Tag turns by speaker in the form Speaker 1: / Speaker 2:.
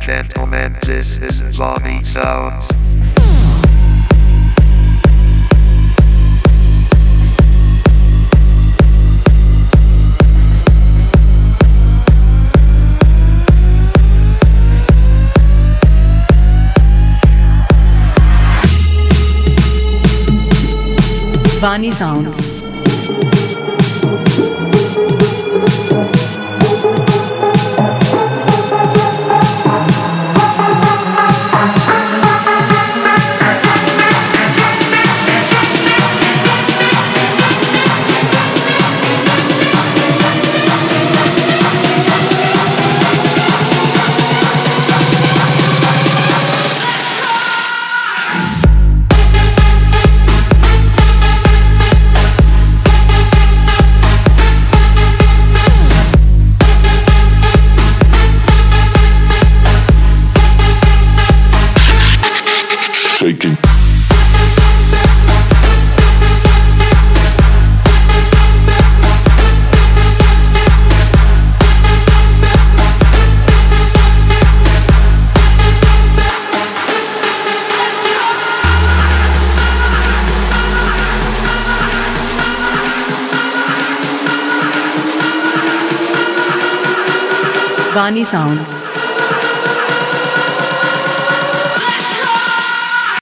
Speaker 1: gentlemen, this is Vani Sounds.
Speaker 2: Vani Sounds. Vani Sounds.